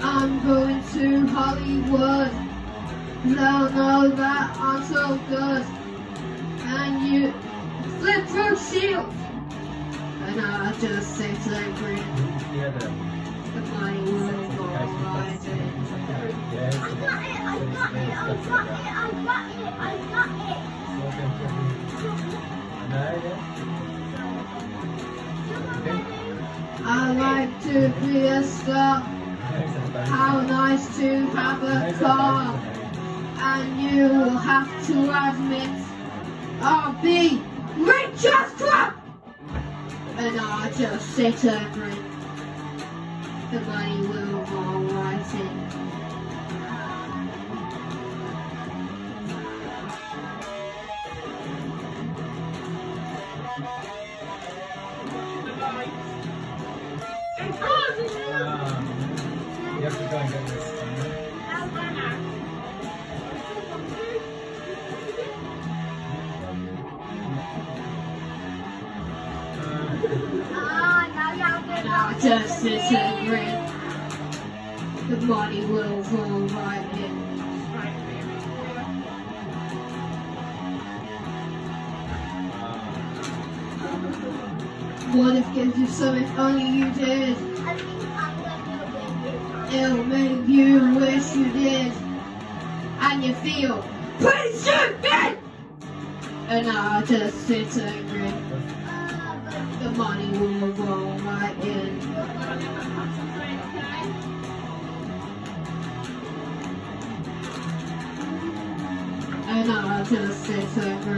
I'm going to Hollywood. They'll know that I'm so good. And you flip through shield, And I'll just say to them, Green. Yeah. The flying words. I like to be a star. How nice to have a car. And you will have to admit I'll be rich as crap. And I'll just sit and grin. The money will roll You have to go and get. The money will roll right What if gives you something only you did? It'll make you wish you did. And you feel pretty stupid! And I just sit and grin. The money will roll right in. And I just sit and grin.